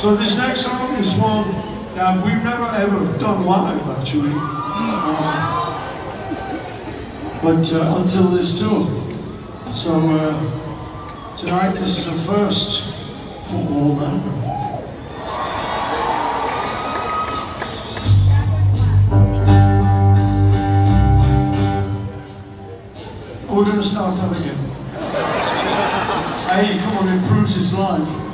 So this next song is one that we've never ever done live actually. Uh, but uh, until this tour. So uh, tonight this is a first for all members. We're going to start that again. hey, come on, it proves it's live.